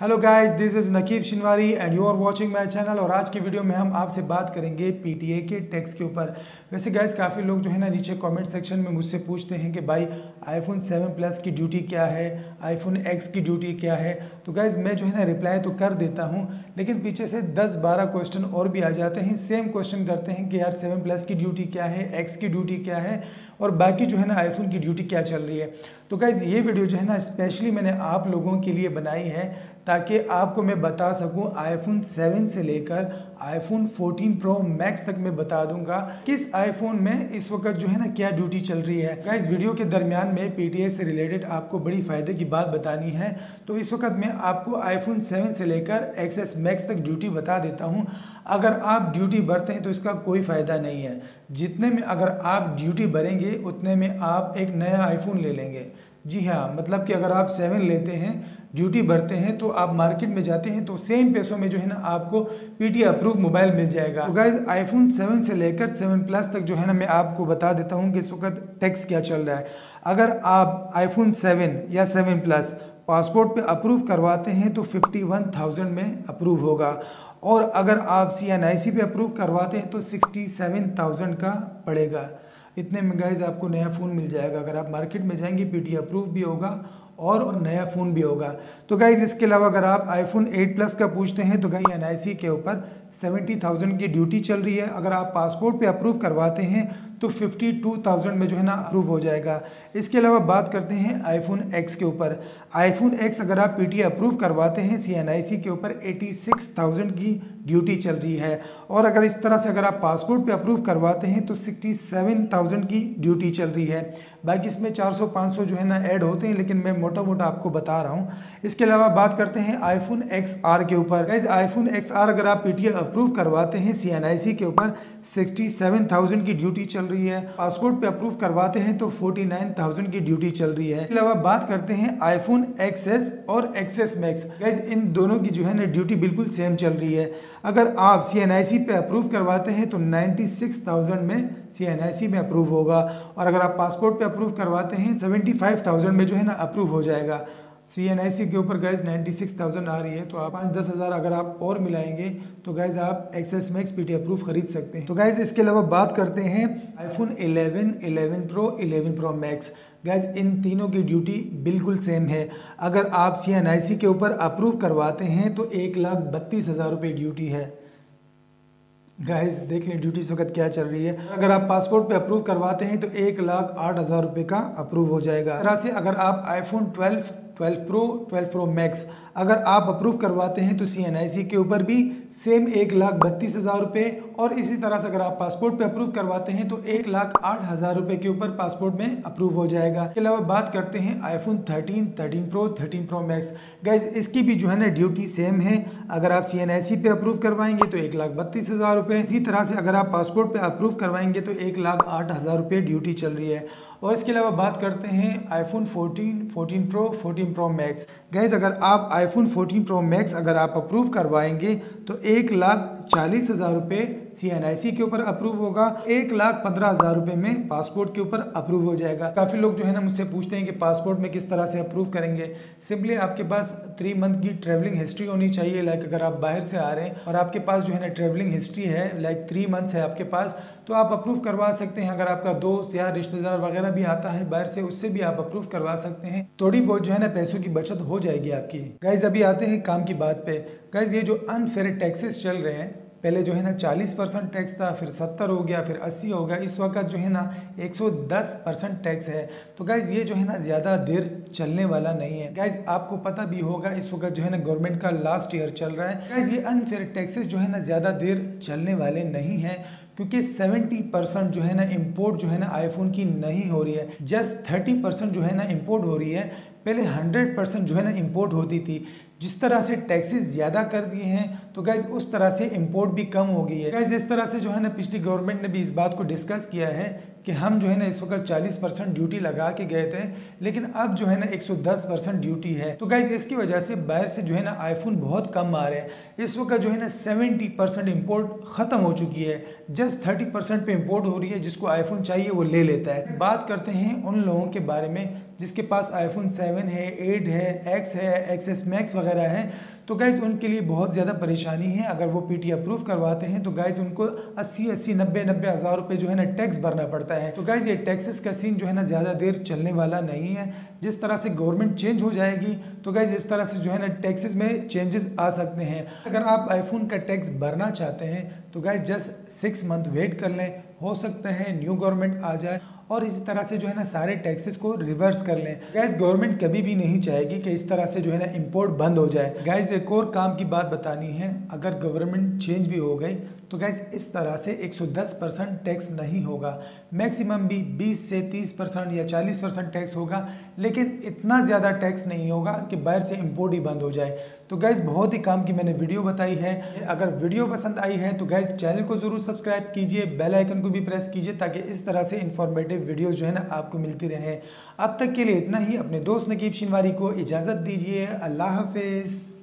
Hello guys this is Naqeeb Shinwari and you are watching my channel और आज की video में हम आपसे बात करेंगे पीटीए के टैक्स के ऊपर। वैसे गाइस काफ़ी लोग जो है ना नीचे कमेंट सेक्शन में मुझसे पूछते हैं कि भाई आईफोन 7 प्लस की ड्यूटी क्या है? आईफोन एक्स की ड्यूटी क्या है? तो गाइस मैं जो है ना रिप्लाई तो कर देता हूँ लेकिन पीछे से 10-12 क्वेश्चन और भी आ जाते हैं। सेम क्वेश्चन करते हैं कि यार सेवन प्लस की ड्यूटी क्या है? एक्स की ड्यूटी क्या है? और बाकी जो है ना आईफोन की ड्यूटी क्या चल रही है? तो गाइज़ ये वीडियो जो है ना स्पेशली मैंने आप लोगों के लिए बनाई है ताकि आपको मैं बता सकूँ आईफोन सेवन से लेकर आईफोन 14 प्रो मैक्स तक मैं बता दूँगा किस आईफोन में इस वक्त जो है ना क्या ड्यूटी चल रही है। इस वीडियो के दरमियान में पीटीए से रिलेटेड आपको बड़ी फ़ायदे की बात बतानी है। तो इस वक्त मैं आपको आईफोन 7 से लेकर एक्सेस मैक्स तक ड्यूटी बता देता हूँ। अगर आप ड्यूटी भरते हैं तो इसका कोई फ़ायदा नहीं है। जितने में अगर आप ड्यूटी भरेंगे, उतने में आप एक नया आईफोन ले लेंगे। जी हाँ मतलब कि अगर आप सेवन लेते हैं ड्यूटी भरते हैं तो आप मार्केट में जाते हैं तो सेम पैसों में जो है ना आपको पीटी अप्रूव मोबाइल मिल जाएगा। तो गाइज़ आईफोन सेवन से लेकर सेवन प्लस तक जो है ना मैं आपको बता देता हूँ कि इस वक्त टैक्स क्या चल रहा है। अगर आप आईफोन सेवन या सेवन प्लस पासपोर्ट पे अप्रूव करवाते हैं तो फिफ्टी वन थाउज़ेंड में अप्रूव होगा। और अगर आप सी एन आई सी पे अप्रूव करवाते हैं तो सिक्सटी सेवन थाउज़ेंड का पड़ेगा। इतने में गाइज़ आपको नया फ़ोन मिल जाएगा। अगर आप मार्केट में जाएँगे पीटी अप्रूव भी होगा और नया फ़ोन भी होगा। तो गाइज़ इसके अलावा अगर आप आईफोन 8 प्लस का पूछते हैं तो कहीं एन के ऊपर सेवेंटी थाउज़ेंड की ड्यूटी चल रही है। अगर आप पासपोर्ट पे अप्रूव करवाते हैं तो फिफ्टी टू थाउज़ेंड में जो है ना अप्रूव हो जाएगा। इसके अलावा बात करते हैं आईफोन एक्स के ऊपर। आईफोन एक्स अगर आप पीटी अप्रूव करवाते हैं सीएनआईसी के ऊपर एटी सिक्स थाउज़ेंड की ड्यूटी चल रही है। और अगर इस तरह से अगर आप पासपोर्ट पे अप्रूव करवाते हैं तो सिक्सटी सेवन थाउज़ेंड की ड्यूटी चल रही है। बाकी इसमें चार सौ जो है ना ऐड होते हैं, लेकिन मैं मोटा मोटा आपको बता रहा हूँ। इसके अलावा बात करते हैं आईफोन एक्स के ऊपर। आईफोन एक्स अगर आप पी अप्रूव करवाते हैं सी के ऊपर सिक्सटी सेवन थाउज़ेंड की ड्यूटी चल रही है। पासपोर्ट पे अप्रूव करवाते हैं तो फोर्टी नाइन थाउज़ेंड की ड्यूटी चल रही है। अलावा बात करते हैं आईफोन एक्सएस और एक्सएस मैक्स गैस इन दोनों की जो है ना, ड्यूटी बिल्कुल सेम चल रही है। अगर आप CNIC पे अप्रूव करवाते हैं तो नाइन्टी सिक्स थाउज़ेंड में CNIC में अप्रूव होगा। और अगर आप पासपोर्ट पे अप्रूव करवाते हैं, सेवेंटी फाइव थाउज़ेंड में जो है ना, अप्रूव हो जाएगा। सी एन आई सी के ऊपर गैस नाइन्टी सिक्स थाउज़ेंड आ रही है तो आप पाँच दस हज़ार अगर आप और मिलाएँगे तो गैस आप XS max P T approve खरीद सकते हैं। तो गैस इसके अलावा बात करते हैं iPhone 11, 11 pro 11 pro max guys इन तीनों की ड्यूटी बिल्कुल सेम है। अगर आप सी एन आई सी के ऊपर अप्रूव करवाते हैं तो एक लाख बत्तीस हज़ार रुपये ड्यूटी है। गाइस देख लें ड्यूटी इस वक्त क्या चल रही है। अगर आप पासपोर्ट पे अप्रूव करवाते हैं तो एक लाख आठ हज़ार रुपये का अप्रूव हो जाएगा। तरह से अगर आप आईफोन 12 12 प्रो 12 प्रो मैक्स अगर आप अप्रूव करवाते हैं तो सीएनआईसी के ऊपर भी सेम एक लाख बत्तीस हज़ार रुपये और इसी तरह से अगर आप पासपोर्ट पे अप्रूव करवाते हैं तो एक लाख आठ हज़ार रुपये के ऊपर पासपोर्ट में अप्रूव हो जाएगा। इसके अलावा बात करते हैं iPhone 13, 13 pro 13 pro max guys इसकी भी जो है ना ड्यूटी सेम है। अगर आप सी एन आई सी पे अप्रूव करवाएँगे तो एक लाख बत्तीस हज़ार रुपये इसी तरह से अगर आप पासपोर्ट पर अप्रूव करवाएँगे तो एक लाख आठ हज़ार रुपये ड्यूटी चल रही है। और इसके अलावा बात करते हैं iPhone 14, 14 pro 14 pro max guys अगर आप आईफोन 14 प्रो मैक्स अगर आप अप्रूव करवाएँगे तो एक लाख चालीस हज़ार रुपये सीएनआईसी के ऊपर अप्रूव होगा। एक लाख पंद्रह हज़ार रुपए में पासपोर्ट के ऊपर अप्रूव हो जाएगा। काफ़ी लोग जो है ना मुझसे पूछते हैं कि पासपोर्ट में किस तरह से अप्रूव करेंगे। सिंपली आपके पास थ्री मंथ की ट्रेवलिंग हिस्ट्री होनी चाहिए। लाइक अगर आप बाहर से आ रहे हैं और आपके पास जो है ना ट्रेवलिंग हिस्ट्री है लाइक थ्री मंथ्स है आपके पास तो आप अप्रूव करवा सकते हैं। अगर आपका दोस्त या रिश्तेदार वगैरह भी आता है बाहर से, उससे भी आप अप्रूव करवा सकते हैं। थोड़ी बहुत जो है ना पैसों की बचत हो जाएगी आपकी। गाइज़ अभी आते हैं काम की बात पे। गाइज़ ये जो अनफेयर टैक्सेस चल रहे हैं पहले जो है ना 40 परसेंट टैक्स था, फिर 70 हो गया, फिर 80 हो गया। इस वक्त जो है ना 110 परसेंट टैक्स है। तो गाइज़ ये जो है ना ज़्यादा देर चलने वाला नहीं है। गाइज़ आपको पता भी होगा, इस वक्त जो है ना गवर्नमेंट का लास्ट ईयर चल रहा है। गाइज़ ये अनफेयर टैक्सेस जो है ना ज़्यादा देर चलने वाले नहीं हैं। क्योंकि 70 परसेंट जो है ना इम्पोर्ट जो है ना आईफोन की नहीं हो रही है। जस्ट 30 परसेंट जो है ना इम्पोर्ट हो रही है। पहले 100 परसेंट जो है ना इम्पोर्ट होती थी। जिस तरह से टैक्सेस ज़्यादा कर दिए हैं तो गैज़ उस तरह से इम्पोर्ट भी कम हो गई है। गैज़ इस तरह से जो है ना पिछली गवर्नमेंट ने भी इस बात को डिस्कस किया है कि हम जो है ना इस वक्त 40 परसेंट ड्यूटी लगा के गए थे, लेकिन अब जो है ना 110 परसेंट ड्यूटी है। तो गाइज़ इसकी वजह से बाहर से जो है ना आईफोन बहुत कम आ रहे हैं। इस वक्त जो है ना 70 परसेंट इम्पोर्ट ख़त्म हो चुकी है। जस्ट 30 परसेंट पर इम्पोर्ट हो रही है, जिसको आईफोन चाहिए वो ले लेता है। बात करते हैं उन लोगों के बारे में जिसके पास आईफोन 7 है 8 है एक्स है एक्स एस मैक्स वगैरह है तो गाइज़ उनके लिए बहुत ज़्यादा परेशानी है। अगर वो पीटी अप्रूव करवाते हैं तो गाइज़ उनको 80 अस्सी नब्बे नब्बे हज़ार रुपये जो है ना टैक्स भरना पड़ता है। तो गाइज़ ये टैक्सेस का सीन जो है ना ज़्यादा देर चलने वाला नहीं है। जिस तरह से गवर्नमेंट चेंज हो जाएगी तो गाइज़ इस तरह से जो है ना टैक्सेस में चेंजेस आ सकते हैं। अगर आप आईफोन का टैक्स भरना चाहते हैं तो guys just six month wait कर लें। हो सकता है न्यू गवर्नमेंट आ जाए और इसी तरह से जो है ना सारे टैक्सेस को रिवर्स कर लें। गैस गवर्नमेंट कभी भी नहीं चाहेगी कि इस तरह से जो है ना इंपोर्ट बंद हो जाए। गैस एक और काम की बात बतानी है। अगर गवर्नमेंट चेंज भी हो गई तो गैस इस तरह से 110 परसेंट टैक्स नहीं होगा। मैक्सिमम भी 20 से 30 परसेंट या 40 परसेंट टैक्स होगा, लेकिन इतना ज़्यादा टैक्स नहीं होगा कि बाहर से इम्पोर्ट ही बंद हो जाए। तो गैस बहुत ही काम की मैंने वीडियो बताई है। अगर वीडियो पसंद आई है तो गैस चैनल को ज़रूर सब्सक्राइब कीजिए बेल आइकन को भी प्रेस कीजिए, ताकि इस तरह से इन्फॉर्मेटिव वीडियो जो है ना, आपको मिलती रहे। अब तक के लिए इतना ही। अपने दोस्त नकीब शिनवारी को इजाज़त दीजिए। अल्लाह हाफिज़।